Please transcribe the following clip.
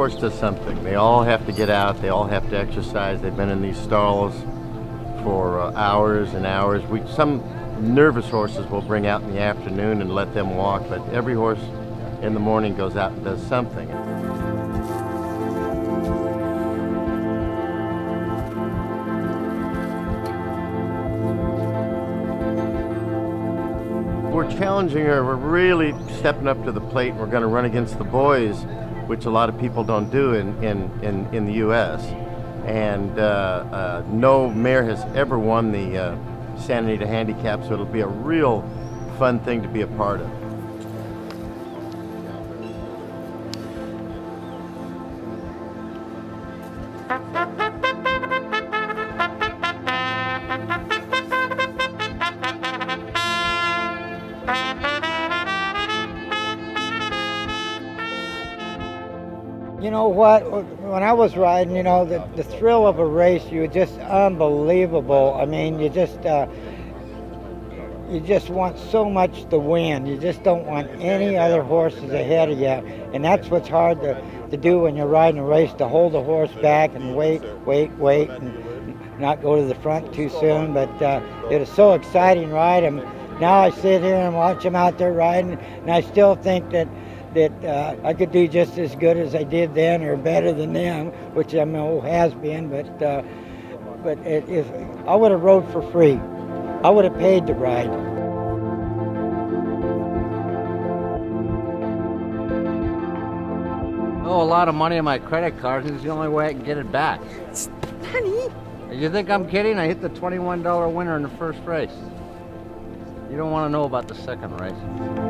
Horse does something. They all have to get out. They all have to exercise. They've been in these stalls for uh, hours and hours. We some nervous horses we'll bring out in the afternoon and let them walk, but every horse in the morning goes out and does something. We're challenging her. We're really stepping up to the plate. and We're going to run against the boys, which a lot of people don't do in, in, in, in the U.S. And uh, uh, no mare has ever won the uh, Santa Anita Handicap, so it'll be a real fun thing to be a part of. You know what? When I was riding, you know, the, the thrill of a race, you were just unbelievable. I mean, you just uh, you just want so much to win. You just don't want any other horses ahead of you, and that's what's hard to, to do when you're riding a race: to hold the horse back and wait, wait, wait, and not go to the front too soon. But uh, it was so exciting riding. And now I sit here and watch them out there riding, and I still think that that uh, I could do just as good as I did then, or better than them, which I know has been. But uh, but it, if I would have rode for free, I would have paid to ride. Oh, a lot of money on my credit card. It's the only way I can get it back. Honey. You think I'm kidding? I hit the $21 winner in the first race. You don't want to know about the second race.